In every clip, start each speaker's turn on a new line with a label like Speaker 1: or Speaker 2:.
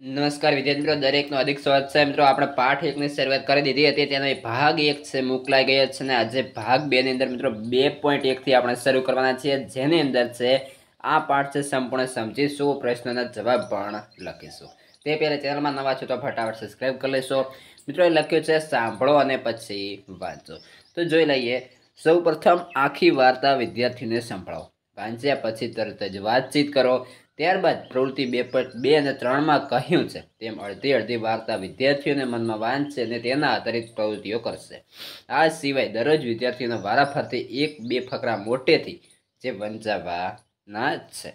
Speaker 1: નમસ્કાર વિદ્યાર્થી મિત્રો દરેકનો અધિક સ્વાગત છે. મિત્રો, આપણે પાઠ એકની શરૂઆત કરી દીધી હતી, તેનો ભાગ એક છે, મોકલાઈ ગયો છે અને આજે ભાગ બેની અંદર મિત્રો, બે પોઈન્ટ એકથી આપણે શરૂ કરવાના છીએ. જેની અંદર છે, આ પાઠ છે સંપૂર્ણ સમજીશું, પ્રશ્નોના જવાબ પણ લખીશું. તે પહેલાં ચેનલમાં નવા છો તો ફટાફટ સબસ્ક્રાઈબ કરી લેશો. મિત્રો, એ લખ્યું છે, સાંભળો અને પછી વાંચો. તો જોઈ લઈએ. સૌ આખી વાર્તા વિદ્યાર્થીને સંભળાવો. વાંચ્યા પછી તરત જ વાતચીત કરો. ત્યારબાદ પ્રવૃત્તિ બે પોઈન્ટ બે અને ત્રણમાં કહ્યું છે, તેમ અડધી અડધી વાર્તા વિદ્યાર્થીઓને મનમાં વાંચશે અને તેના આધારિત પ્રવૃત્તિઓ કરશે. આ સિવાય દરરોજ વિદ્યાર્થીઓને વારાફરતી એક બે ફકરા મોટેથી જે વંચાવવાના છે.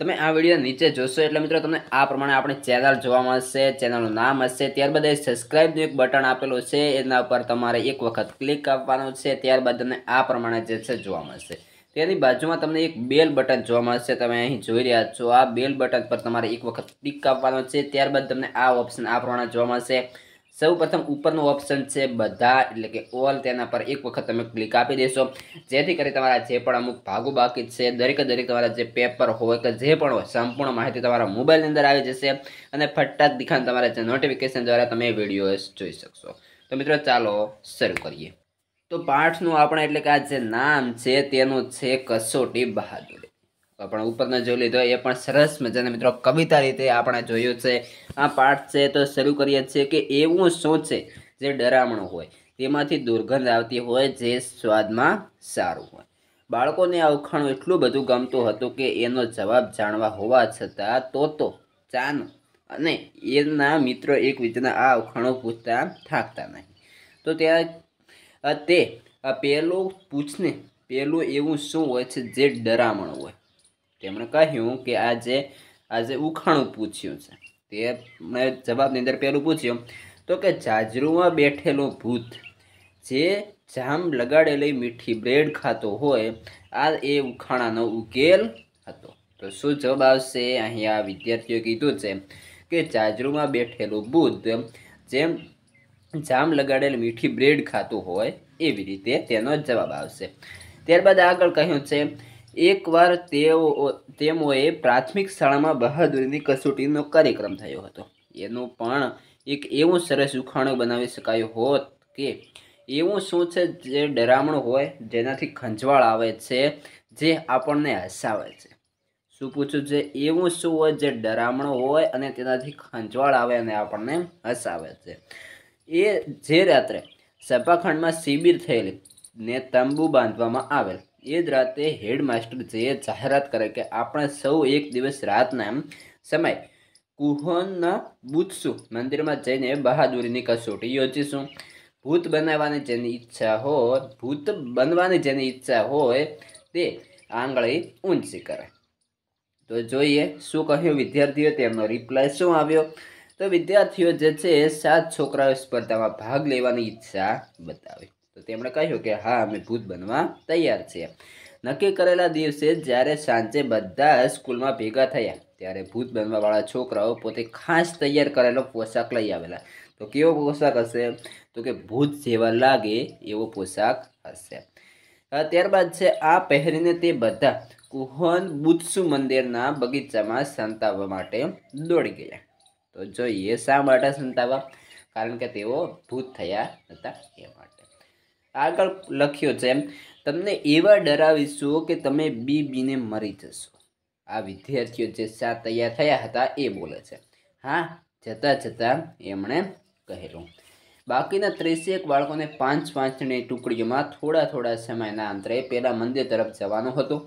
Speaker 1: તમે આ વીડિયો નીચે જોશો એટલે મિત્રો તમને આ પ્રમાણે આપણી ચેનલ જોવા મળશે, ચેનલનું નામ હશે, ત્યારબાદ એ સબસ્ક્રાઇબનું એક બટન આપેલું છે, એના ઉપર તમારે એક વખત ક્લિક આપવાનું છે, ત્યારબાદ તમને આ પ્રમાણે જે છે જોવા મળશે. તેની બાજુમાં તમને એક બેલ બટન જોવા મળશે. તમે અહીં જોઈ રહ્યા છો. આ બેલ બટન પર તમારે એક વખત ટીક આપવાનો છે. ત્યારબાદ તમને આ ઓપ્શન આ પ્રમાણે જોવા મળશે. સૌ પ્રથમ ઉપરનું ઓપ્શન છે બધા, એટલે કે ઓલ તેના પર એક વખત તમે ક્લિક આપી દેશો. જેથી કરી તમારા જે પણ અમુક ભાગો બાકી છે, દરેકે દરેક તમારા જે પેપર હોય કે જે પણ હોય, સંપૂર્ણ માહિતી તમારા મોબાઈલની અંદર આવી જશે અને ફટાક દીખાન તમારા જે નોટિફિકેશન દ્વારા તમે વીડિયો જોઈ શકશો. તો મિત્રો, ચાલો શરૂ કરીએ. તો પાઠનું આપણે એટલે કે આ જે નામ છે તેનું છે કસોટી બહાદુરી. આપણે ઉપરને જોઈ લીધો, એ પણ સરસ મજાના મિત્રો કવિતા રીતે આપણે જોયું છે. આ પાઠ છે તો શરૂ કરીએ છીએ કે એવું શું છે જે ડરામણું હોય? તેમાંથી દુર્ગંધ આવતી હોય, જે સ્વાદમાં સારું હોય. બાળકોને આ ઉખાણું એટલું બધું ગમતું હતું કે એનો જવાબ જાણવા હોવા છતાં તો તો ચાન. અને એના મિત્રો એકબીજાના આ ઉખાણો પૂછતા થાકતા નહીં. તો ત્યાં તે પહેલું પૂછને પહેલું એવું શું હોય છે જે ડરામણ હોય. તેમણે કહ્યું કે આજે આજે ઉખાણું પૂછ્યું છે. તે જવાબની અંદર પહેલું પૂછ્યું, તો કે જાજરૂમાં બેઠેલું ભૂત, જે જામ લગાડેલી મીઠી બ્રેડ ખાતો હોય, આ એ ઉખાણાનો ઉકેલ હતો. તો શું જવાબ આવશે? અહીંયા વિદ્યાર્થીઓ કીધું છે કે જાજરૂમાં બેઠેલું ભૂત, જેમ જામ લગાડેલ મીઠી બ્રેડ ખાતું હોય એવી રીતે તેનો જવાબ આવશે. ત્યારબાદ આગળ કહ્યું છે, એકવાર તેઓ, તેઓએ પ્રાથમિક શાળામાં બહાદુરીની કસોટીનો કાર્યક્રમ થયો હતો. એનું પણ એક એવું સરસ ઉખાણું બનાવી શકાયું હોત કે એવું શું છે જે ડરામણું હોય, જેનાથી ખંજવાળ આવે છે, જે આપણને હસાવે છે. શું પૂછ્યું છે, એવું શું હોય જે ડરામણું હોય અને તેનાથી ખંજવાળ આવે અને આપણને હસાવે છે? એ જે રાત્રે સભાખંડમાં શિબિર થયેલી ને તંબુ બાંધવામાં આવેલ. એ જ રાતે હેડમાસ્ટર જે જાહેરાત કરે કે આપણે સૌ એક દિવસ રાતના સમય કુહોનના બુથસુ મંદિરમાં જઈને બહાદુરીની કસોટી યોજીશું. ભૂત બનાવવાની જેની ઈચ્છા હોય, ભૂત બનવાની જેની ઈચ્છા હોય તે આંગળી ઊંચી કરે. તો જોઈએ, શું કહ્યું વિદ્યાર્થીઓ? તેમનો રિપ્લાય શું આવ્યો? તો વિદ્યાર્થીઓ જે છે સાત છોકરાઓ સ્પર્ધામાં ભાગ લેવાની ઈચ્છા બતાવી. તો તેમણે કહ્યું કે હા, અમે ભૂત બનવા તૈયાર છીએ. નક્કી કરેલા દિવસે જ્યારે સાંજે બધા સ્કૂલમાં ભેગા થયા, ત્યારે ભૂત બનવાવાળા છોકરાઓ પોતે ખાસ તૈયાર કરેલો પોશાક લઈ આવેલા. તો કેવો પોશાક હશે? તો કે ભૂત જેવા લાગે એવો પોશાક હશે. ત્યારબાદ છે આ પહેરીને તે બધા કુહન બુત્સુ મંદિરના બગીચામાં સંતાવવા માટે દોડી ગયા. તો જોઈએ શા માટે સંતાવા? કારણ કે તેઓ ભૂત થયા હતા એ માટે. આગળ લખ્યો છે તમને એવા ડરાવીશું કે તમે બી બીને મરી જશો. આ વિદ્યાર્થીઓ જે શા તૈયાર થયા હતા એ બોલે છે. હા, જતાં જતાં એમણે કહેલું, બાકીના ત્રીસેક બાળકોને પાંચ પાંચની ટુકડીઓમાં થોડા થોડા સમયના અંતરે પહેલાં મંદિર તરફ જવાનું હતું.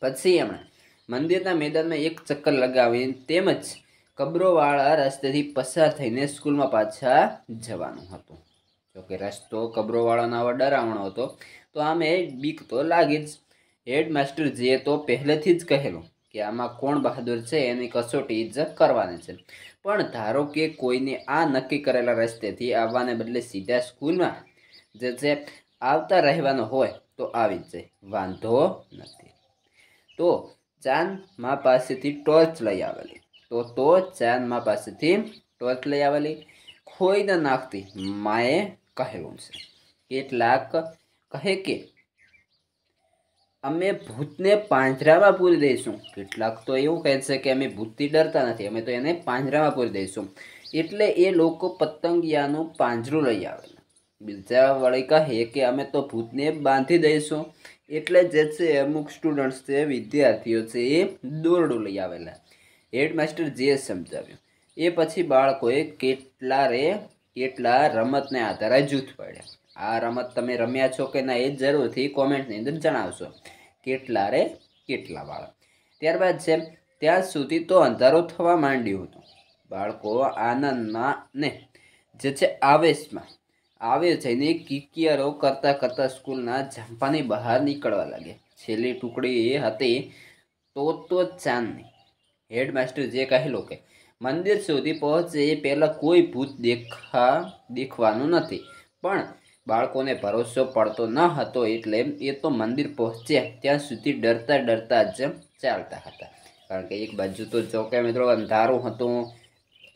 Speaker 1: પછી એમણે મંદિરના મેદાનમાં એક ચક્કર લગાવી તેમજ કબરોવાળા રસ્તેથી પસાર થઈને સ્કૂલમાં પાછા જવાનું હતું. જોકે રસ્તો કબરોવાળાનો આવા ડરાવણો હતો, તો આમે બીક તો લાગી જ. હેડમાસ્ટરજીએ તો પહેલેથી જ કહેલું કે આમાં કોણ બહાદુર છે એની કસોટી જ કરવાની છે. પણ ધારો કે કોઈને આ નક્કી કરેલા રસ્તેથી આવવાને બદલે સીધા સ્કૂલમાં જે છે આવતા રહેવાનો હોય તો આવી જ જાય. વાંધો નથી. તો ચાંદ મા પાસેથી ટોર્ચ લઈ આવેલી. તો તો ચાંદ મા પાસેથી ટોર્ચ લઈ આવેલી ખોઈ ન નાખતી માએ કહેવું છે. કેટલાક કહે કે, અમે ભૂતને પાંજરામાં પૂરી દઈશું. કેટલાક તો એવું કહે છે કે, અમે ભૂતથી ડરતા નથી, અમે તો એને પાંજરામાં પૂરી દઈશું. એટલે એ લોકો પતંગિયાનું પાંજરું લઈ આવેલા. બીજા વળી કહે કે, અમે તો ભૂતને બાંધી દઈશું. એટલે જે છે, અમુક સ્ટુડન્ટ્સ છે, વિદ્યાર્થીઓ છે, એ દોરડું લઈ આવેલા. હેડમાસ્ટર જે સમજાવ્યું. એ પછી બાળકોએ કેટલા રે કેટલા રમતને આધારે જૂથ પડ્યા. આ રમત તમે રમ્યા છો કે ના એ જરૂરથી કોમેન્ટની અંદર જણાવશો. કેટલા રે કેટલા બાળક. ત્યારબાદ છે, ત્યાં સુધી તો અંધારો થવા માંડ્યું હતું. બાળકો આનંદમાં ને જે છે આવેશમાં, આવે જઈને કિકિયારો કરતાં કરતાં સ્કૂલના ઝાંપાની બહાર નીકળવા લાગે છેલ્લી ટુકડી એ હતી તો તો ચાંદની. હેડમાસ્ટર જે કહેલું કે, મંદિર સુધી પહોંચે એ પહેલાં કોઈ ભૂત દેખા, દેખવાનું નથી. પણ બાળકોને ભરોસો પડતો ન હતો એટલે એ તો મંદિર પહોંચ્યા. ત્યાં સુધી ડરતા ડરતા જ ચાલતા હતા. કારણ કે એક બાજુ તો જો કે મિત્રો અંધારું હતું,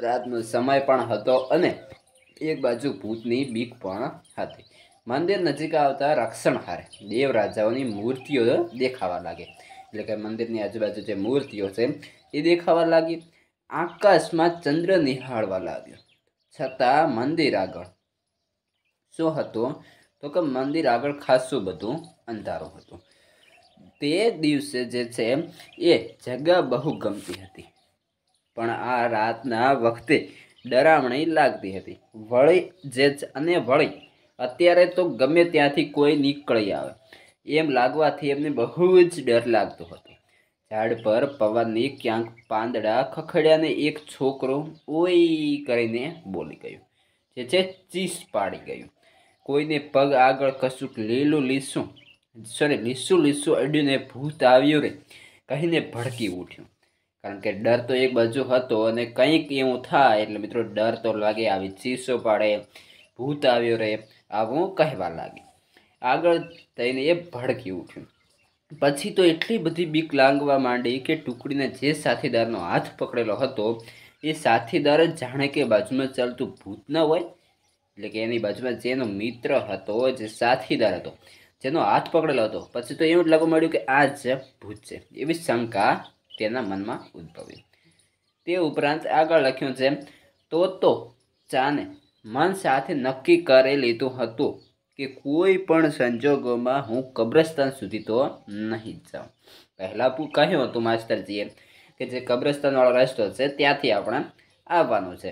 Speaker 1: રાતનો સમય પણ હતો અને એક બાજુ ભૂતની બીક પણ હતી. મંદિર નજીક આવતા રક્ષણહાર દેવ રાજાઓની મૂર્તિઓ દેખાવા લાગે. એટલે કે મંદિરની આજુબાજુ જે મૂર્તિઓ છે એ દેખાવા લાગી આકાશમાં ચંદ્ર નિહાળવા લાગ્યો. છતાં મંદિર આગળ. શું હતું? તો કે મંદિર આગળ ખાસું બધું અંધારું હતું. તે દિવસે જે છે, એ જગ્યા બહુ ગમતી હતી. પણ આ રાતના વખતે ડરામણી લાગતી હતી. વળી જે અને વળી, અત્યારે તો ગમે ત્યાંથી કોઈ નીકળી આવે. એમ લાગવાથી એમને બહુ જ ડર લાગતો હતો. ઝાડ પર પવનની ક્યાંક પાંદડા ખખડ્યાને એક છોકરો ઓઈ કરીને બોલી ગયો. જે છે ચીસ પાડી ગયું. કોઈને પગ આગળ કશુંક લીલું લીસું, સોરી, લીસું લીસું અડ્યું ને ભૂત આવ્યું રે, કહીને ભડકી ઉઠ્યું. કારણ કે ડર તો એક બાજુ હતો અને કંઈક એવું થાય એટલે મિત્રો ડર તો લાગે આવી ચીસો પાડે, ભૂત આવ્યો રે, આવું કહેવા લાગે. આગળ થઈને એ ભડકી ઉઠ્યું. પછી તો એટલી બધી બીક લાગવા માંડી કે ટુકડીના જે સાથીદારનો હાથ પકડેલો હતો, એ સાથીદાર જ જાણે કે બાજુમાં ચાલતું ભૂત ન હોય. એટલે કે એની બાજુમાં જેનો મિત્ર હતો, જે સાથીદાર હતો, જેનો હાથ પકડેલો હતો. પછી તો એવું જ લાગવા મળ્યું કે આ જ ભૂત છે. એવી શંકા તેના મનમાં ઉદ્ભવી. તે ઉપરાંત આગળ લખ્યું છે તો તો ચાને મન સાથે નક્કી કરી લીધું હતું. કે કોઈ પણ સંજોગોમાં હું કબ્રસ્તાન સુધી તો નહીં જાઉં. પહેલાં કહ્યું હતું માસ્ટરજીએ કે જે કબ્રસ્તાનવાળો રસ્તો છે ત્યાંથી આપણે આવવાનું છે.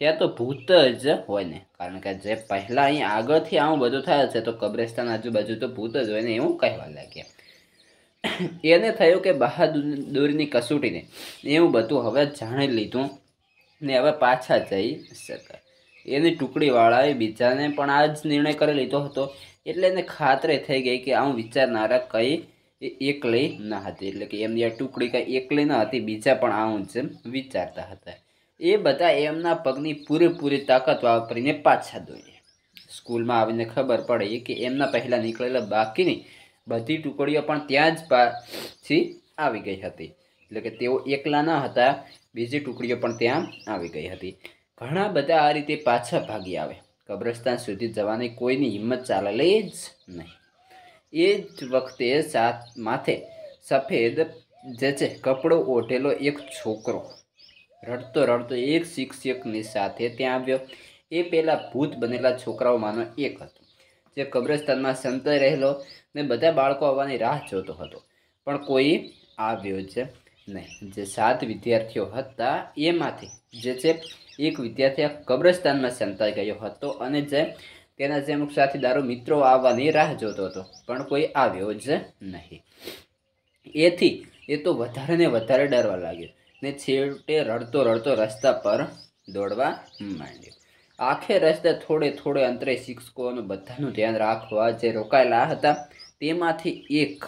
Speaker 1: ત્યાં તો ભૂત જ હોય ને, કારણ કે જે પહેલાં અહીં આગળથી આવું બધું થાય છે તો કબ્રસ્તાન આજુબાજુ તો ભૂત જ હોય ને એવું કહેવા લાગ્યા. એને થયું કે બહાદુરની કસોટીને, એવું બધું હવે જાણી લીધું ને હવે પાછા જઈ શકાય. એની ટુકડીવાળાએ બીજાને પણ આ જ નિર્ણય કરી લીધો હતો. એટલે એને ખાતરે થઈ ગઈ કે આવું વિચારનારા કંઈ એકલી ન હતી. એટલે કે એમની આ ટુકડી કંઈ એકલી ન હતી, બીજા પણ આવું જ વિચારતા હતા. એ બધા એમના પગની પૂરેપૂરી તાકાત વાપરીને પાછા દોડ્યા. સ્કૂલમાં આવીને ખબર પડે કે એમના પહેલાં નીકળેલા બાકીની બધી ટુકડીઓ પણ ત્યાં જ પાછી આવી ગઈ હતી. એટલે કે તેઓ એકલા ન હતા, બીજી ટુકડીઓ પણ ત્યાં આવી ગઈ હતી. ઘણા બધા આ રીતે પાછા ભાગી આવે. કબ્રસ્તાન સુધી જવાની કોઈની હિંમત ચાલે જ નહીં. એ જ વખતે સાત માથે સફેદ જે છે, કપડો ઓઢેલો એક છોકરો રડતો રડતો એક શિક્ષકની સાથે ત્યાં આવ્યો. એ પહેલાં ભૂત બનેલા છોકરાઓમાંનો એક હતો, જે કબ્રસ્તાનમાં સંતાઈ રહેલો ને બધા બાળકો આવવાની રાહ જોતો હતો. પણ કોઈ આવ્યો જ નહીં જે સાત વિદ્યાર્થીઓ હતા, એમાંથી જે છે, એક વિદ્યાર્થી કબ્રસ્તાનમાં સંતાઈ ગયો હતો અને જે તેના જે અમુક સાથીદારો, મિત્રો આવવાની રાહ જોતો હતો, પણ કોઈ આવ્યો જ નહીં. એથી એ તો વધારે ને વધારે ડરવા લાગ્યો ને છેવટે રડતો રડતો રસ્તા પર દોડવા માંડ્યો. આખે રસ્તે થોડે થોડે અંતરે શિક્ષકોનું બધાનું ધ્યાન રાખવા જે રોકાયેલા હતા, તેમાંથી એક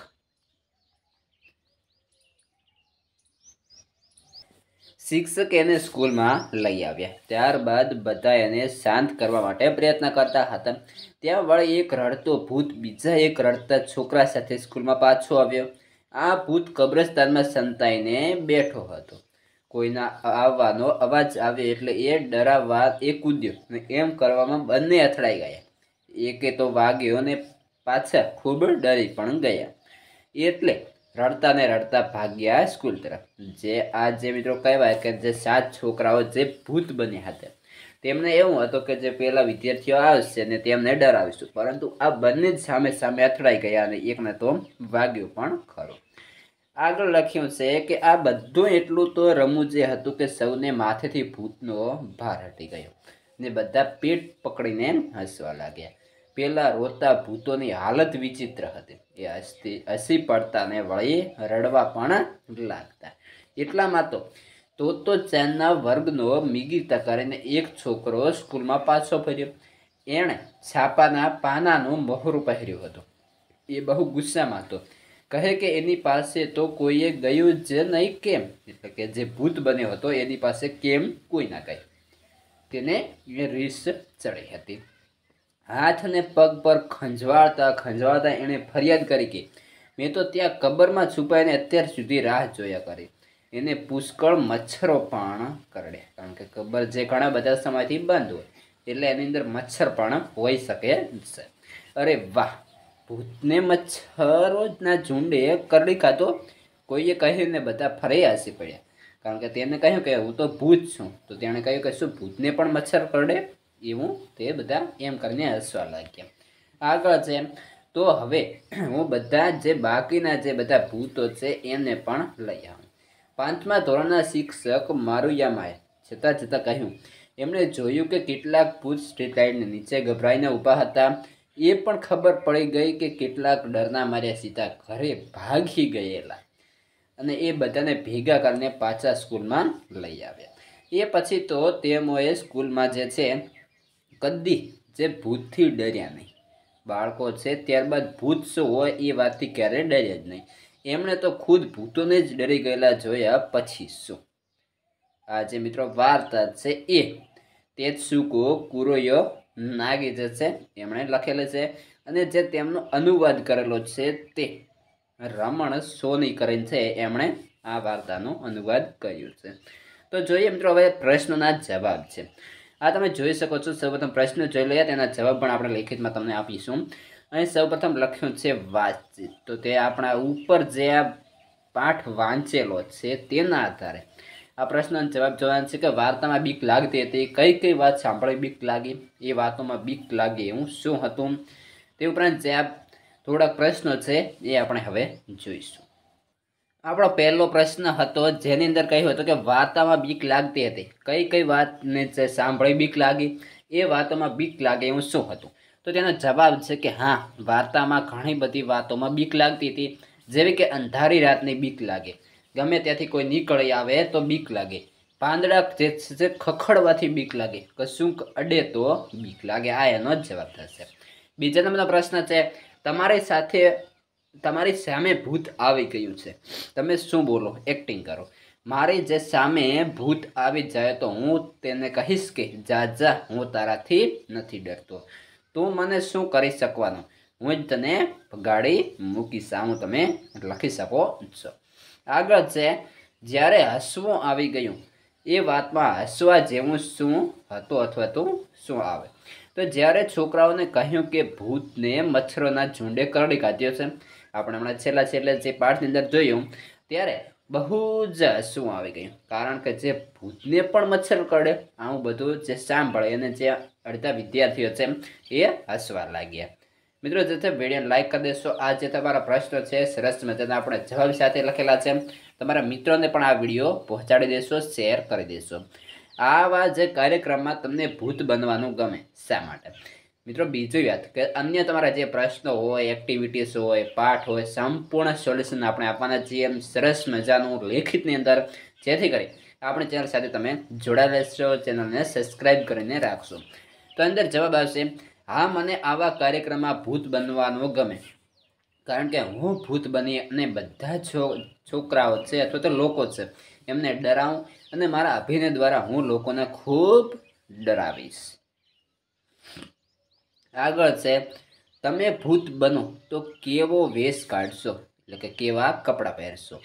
Speaker 1: શિક્ષક એને સ્કૂલમાં લઈ આવ્યા. ત્યારબાદ બધા એને શાંત કરવા માટે પ્રયત્ન કરતા હતા. ત્યાં વળી એક રડતો ભૂત બીજા એક રડતા છોકરા સાથે સ્કૂલમાં પાછો આવ્યો. આ ભૂત કબ્રસ્તાનમાં સંતાઈને બેઠો હતો. કોઈના આવવાનો અવાજ આવે એટલે એ ડરાવવા એ કૂદ્યો ને એમ કરવામાં બંને અથડાઈ ગયા. એકે તો વાગ્યો ને પાછા ખૂબ ડરી પણ ગયા. એટલે રડતા ને રડતા ભાગ્યા સ્કૂલ તરફ. જે આ જે મિત્રો કહેવાય કે જે સાત છોકરાઓ જે ભૂત બન્યા હતા. તેમને એવું હતું કે જે પહેલાં વિદ્યાર્થીઓ આવશે ને તેમને ડરાવીશું. પરંતુ આ બંને જ સામે સામે અથડાઈ ગયા અને એકને તો વાગ્યું પણ ખરું. આગળ લખ્યું છે કે આ બધું એટલું તો રમૂજે હતું કે સૌને માથેથી ભૂતનો ભાર હટી ગયો. ને બધા પેટ પકડીને હસવા લાગ્યા. પેલા રોતા ભૂતોની હાલત વિચિત્ર હતી. એ હસતી, હસી પડતા ને વળી રડવા પણ લાગતા. એટલામાં તો તો તો ચેનના વર્ગનો મિગીતા કરીને એક છોકરો સ્કૂલમાં પાછો ફર્યો. એણે છાપાના પાનાનું મહોરું પહેર્યું હતું. એ બહુ ગુસ્સામાં હતો. કહે કે એની પાસે તો કોઈએ ગયું જ નહીં કેમ? એટલે કે જે ભૂત બન્યો હતો એની પાસે કેમ કોઈ ના ગયું? તેને રીસ ચડી હતી. હાથ અને પગ પર ખંજવાળતા ખંજવાળતા એણે ફરિયાદ કરી કે, મેં તો ત્યાં કબરમાં છુપાઈને અત્યાર સુધી રાહ જોયા કરી. એને પુષ્કળ મચ્છરો પણ કરડે કારણ કે કબર જે ઘણા બધા સમયથી બંધ હોય, એટલે એની અંદર મચ્છર પણ હોઈ શકે છે. અરે વાહ! ભૂતને મચ્છરોના ઝુંડે કરડી ખાતો કોઈએ કહ્યું ને બધા ફરી હસી પડ્યા. કારણ કે તેને કહ્યું કે, હું તો ભૂત છું. તો તેણે કહ્યું કે, શું ભૂતને પણ મચ્છર કરડે? એવું તે બધા એમ કરીને હસવા લાગ્યા. આગળ છે, તો હવે હું બધા જે બાકીના જે બધા ભૂતો છે એને પણ લઈ આવું. પાંચમા ધોરણના શિક્ષક મારુયામાએ છતાં છતાં કહ્યું, એમણે જોયું કે કેટલાક ભૂત સ્ટ્રીટ લાઇટને નીચે ગભરાઈને ઊભા હતા. એ પણ ખબર પડી ગઈ કે કેટલાક ડરના માર્યા સીધા ઘરે ભાગી ગયેલા. અને એ બધાને ભેગા કરીને પાછા સ્કૂલમાં લઈ આવ્યા. એ પછી તો તેઓએ સ્કૂલમાં જે છે કદી જે ભૂતથી ડર્યા નહીં. બાળકો છે ત્યારબાદ ભૂત શું હોય એ વાતથી ક્યારેય ડર્યા જ નહીં. એમણે તો ખુદ ભૂતોને જ ડરી ગયેલા જોયા પછી શું? આ જે મિત્રો વાર્તા છે એ. તે સુકો કુરોયો નાગી જે છે એમણે લખેલું છે. અને જે તેમનો અનુવાદ કરેલો છે તે રમણ સોની કરીને છે, એમણે આ વાર્તાનો અનુવાદ કર્યું છે. તો જોઈએ મિત્રો, હવે પ્રશ્નના જવાબ છે. આ તમે જોઈ શકો છો. સૌપ્રથમ પ્રશ્ન જોઈ લઈએ, તેના જવાબ પણ આપણે લેખિતમાં તમને આપીશું. અહીં સૌપ્રથમ લખ્યું છે વાતચીત. તો તે આપણા ઉપર જે આ પાઠ વાંચેલો છે તેના આધારે. આ પ્રશ્નનો જવાબ જોવાનો છે કે વાર્તામાં બીક લાગતી હતી. કઈ કઈ વાત સાંભળવી બીક લાગી? એ વાતોમાં બીક લાગી એવું શું હતું? તે ઉપરાંત જે આ થોડાક પ્રશ્નો છે એ આપણે હવે જોઈશું. આપણો પહેલો પ્રશ્ન હતો, જેની અંદર કહ્યું હતું કે વાર્તામાં બીક લાગતી હતી. કઈ કઈ વાતને જે સાંભળી બીક લાગી, એ વાતોમાં બીક લાગે એવું શું હતું? તો તેનો જવાબ છે કે હા, વાર્તામાં ઘણી બધી વાતોમાં બીક લાગતી હતી, જેવી કે અંધારી રાતની બીક લાગે. ગમે ત્યાંથી કોઈ નીકળી આવે તો બીક લાગે. પાંદડા જે છે ખખડવાથી બીક લાગે. કશુંક અડે તો બીક લાગે. આ એનો જ જવાબ થશે. બીજા નંબરનો પ્રશ્ન છે, તમારી સાથે તમારી સામે ભૂત આવી ગયું છે. તમે શું બોલો? એક્ટિંગ કરો. મારી જે સામે ભૂત આવી જાય તો હું તેને કહીશ કે, જા જા, હું તારાથી નથી ડરતો. તું મને શું કરી શકવાનો? હું જ તને ગાડી મૂકીશ. આવું તમે લખી શકો છો. આગળ છે, જ્યારે હસવું આવી ગયું, એ વાતમાં હસવા જેવું શું હતું અથવા તો શું આવે? તો જ્યારે છોકરાઓને કહ્યું કે ભૂતને મચ્છરોના ઝુંડે કરડી કાઢ્યો છે આપણે હમણાં છેલ્લા છેલ્લે જે પાઠની અંદર જોયું, ત્યારે બહુ જ હસવું આવી ગયું? કારણ કે જે ભૂતને પણ મચ્છર કરડે, આવું બધું જે સાંભળે અને જે અડધા વિદ્યાર્થીઓ છે, એ હસવા લાગ્યા. મિત્રો, જે છે વીડિયો લાઈક કરી દેશો. આ જે તમારા પ્રશ્નો છે, સરસ મજાના આપણે જવાબ સાથે લખેલા છે. તમારા મિત્રોને પણ આ વીડિયો પહોંચાડી દેશો શેર કરી દેશો. આવા જે કાર્યક્રમમાં તમને ભૂત બનવાનું ગમે શા માટે? મિત્રો, બીજું યાદ કે અન્ય તમારા જે પ્રશ્નો હોય એક્ટિવિટીઝ હોય, પાઠ હોય, સંપૂર્ણ સોલ્યુશન આપણે આપવાના છીએ એમ સરસ મજાનું લેખિતની અંદર. જેથી કરી આપણી ચેનલ સાથે તમે જોડાયેલા રહેશો, ચેનલને સબસ્ક્રાઈબ કરીને રાખશો. તો અંદર જવાબ આવશે, હા, મને આવા કાર્યક્રમમાં ભૂત બનવાનું ગમે. કારણ કે હું ભૂત બની અને બધા છો, છોકરાઓ છે અથવા તો લોકો છે, એમને ડરાવું અને મારા અભિનય દ્વારા હું લોકોને ખૂબ ડરાવીશ. આગળ છે, તમે ભૂત બનો તો કેવો વેશ કાઢશો? એટલે કે કેવા કપડાં પહેરશો?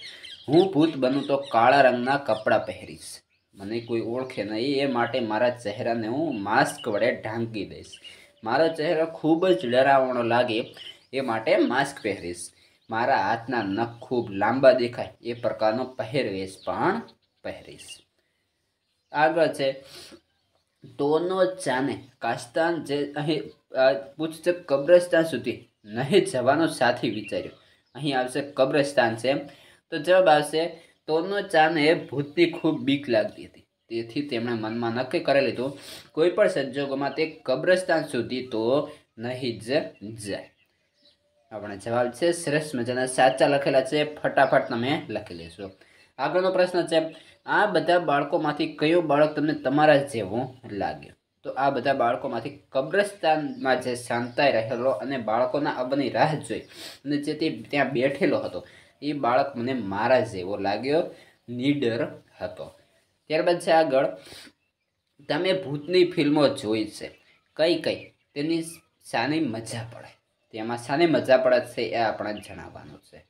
Speaker 1: હું ભૂત બનું તો કાળા રંગના કપડાં પહેરીશ. મને કોઈ ઓળખે નહીં, એ માટે મારા ચહેરાને હું માસ્ક વડે ઢાંકી દઈશ. મારો ચહેરો ખૂબ જ ડરાવણો લાગે, એ માટે માસ્ક પહેરીશ. મારા હાથના નખ ખૂબ લાંબા દેખાય, એ પ્રકારનો પહેરવેશ પણ પહેરીશ. આગળ છે, તોનો ચાને કાસ્તાન જે અહીં પૂછશે કબ્રસ્તાન સુધી નહીં જવાનો સાથી વિચાર્યો. અહીં આવશે કબ્રસ્તાન છે તો જવાબ આવશે, તોનો ચાને ભૂતની ખૂબ બીક લાગતી હતી. તેથી તેમણે મનમાં નક્કી કરી લીધું, કોઈ પણ સંજોગોમાં તે કબ્રસ્તાન સુધી તો નહીં જ જાય. આપણે જવાબ છે શ્રેષ્ઠ મજાના સાચા લખેલા છે. ફટાફટ તમે લખી લેશો. આગળનો પ્રશ્ન છે, આ બધા બાળકોમાંથી કયો બાળક તમને તમારા જેવું લાગ્યો? તો આ બધા બાળકોમાંથી કબ્રસ્તાનમાં જે શાંતાઈ રહેલો અને બાળકોના અબની રાહ જોઈ અને જે તે ત્યાં બેઠેલો હતો, એ બાળક મને મારા જેવો લાગ્યો, નીડર હતો. ત્યારબાદ છે આગળ, તમે ભૂતની ફિલ્મો જોઈ છે. કઈ કઈ? તેની શાની મજા પડે. તેમાં શાની મજા પડે છે એ આપણે જણાવવાનું છે.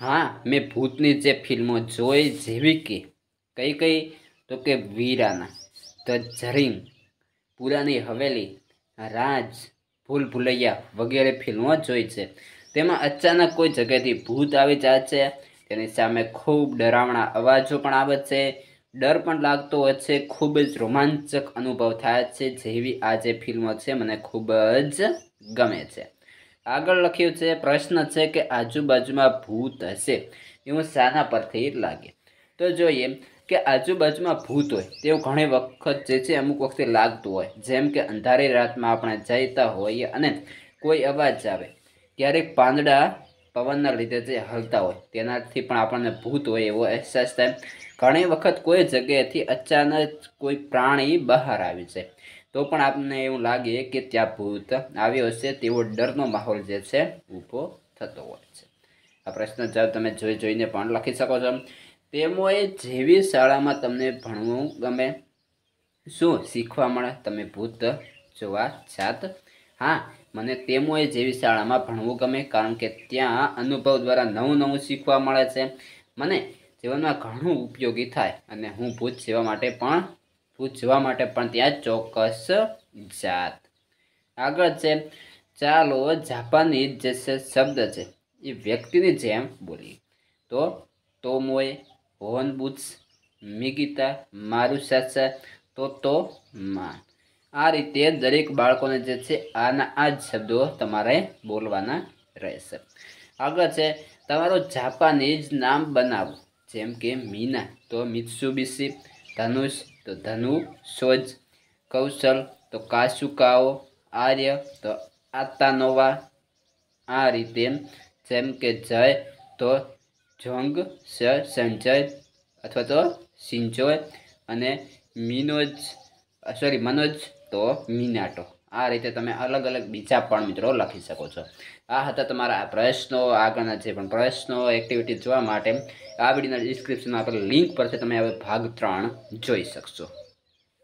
Speaker 1: હા, મેં ભૂતની જે ફિલ્મો જોઈ, જેવી કે, કઈ કઈ? તો કે વીરાના. ધ જરિંગ પુરાની હવેલી, રાજ, ભૂલ ભૂલૈયા વગેરે ફિલ્મો જોઈ છે. તેમાં અચાનક કોઈ જગ્યાથી ભૂત આવી જાય છે, તેની સામે ખૂબ ડરાવણા અવાજો પણ આવે છે. ડર પણ લાગતો હોય છે, ખૂબ જ રોમાંચક અનુભવ થાય છે જેવી આ જે ફિલ્મો છે મને ખૂબ જ ગમે છે. આગળ લખ્યું છે, પ્રશ્ન છે કે આજુબાજુમાં ભૂત હશે, એવું શાના પરથી લાગે. તો જોઈએ કે આજુબાજુમાં ભૂત હોય તેવું ઘણી વખત જે છે અમુક વખતે લાગતું હોય, જેમ કે અંધારી રાતમાં આપણે જઈતા હોઈએ અને કોઈ અવાજ આવે. ક્યારેક પાંદડા પવનના લીધે જે હલતા હોય, તેનાથી પણ આપણને ભૂત હોય એવો અહેસાસ થાય. ઘણી વખત કોઈ જગ્યાએથી અચાનક કોઈ પ્રાણી બહાર આવી જાય. તો પણ આપણને એવું લાગે કે ત્યાં ભૂત આવ્યો છે તેવો ડરનો માહોલ જે છે ઊભો થતો હોય છે. આ પ્રશ્ન જવાબ તમે જોઈ જોઈને પણ લખી શકો છો. તેઓએ જેવી શાળામાં તમને ભણવું ગમે, શું શીખવા મળે તમે ભૂત જોવા જાત? હા, મને તેમોએ જેવી શાળામાં ભણવું ગમે કારણ કે ત્યાં અનુભવ દ્વારા નવું નવું શીખવા મળે છે. મને જીવનમાં ઘણું ઉપયોગી થાય અને હું ભૂત જેવા માટે પણ, ભૂત જોવા માટે પણ ત્યાં ચોક્કસ જાત. આગળ છે, ચાલો જાપાની જે શબ્દ છે, એ વ્યક્તિની જેમ બોલીએ. તો, તોમોએ હોનબુટ્સ મિગીતા મારું સાચા તો તો માન. આ રીતે દરેક બાળકોને જે છે, આના આ જ શબ્દો તમારે બોલવાના રહેશે. આગળ છે, તમારો જાપાનીઝ નામ બનાવો. જેમ કે મીના, તો મિત્સુબિસી ધનુષ, તો ધનુ સોજ કૌશલ, તો કાશુકાઓ આર્ય, તો આતાનોવા. આ રીતે જેમ કે જય, તો જોંગ સ સંજય અથવા તો સિંચોય અને મિનોજ સોરી મનોજ તો મિનાટો. આ રીતે તમે અલગ અલગ બીજા પણ મિત્રો લખી શકો છો. આ હતા તમારા પ્રશ્નો, આગળના જે પણ પ્રશ્નો એક્ટિવિટી જોવા માટે. આ વિડીયોના ડિસ્ક્રિપ્શનમાં આપેલ લિંક પરથી તમે હવે ભાગ ત્રણ જોઈ શકશો.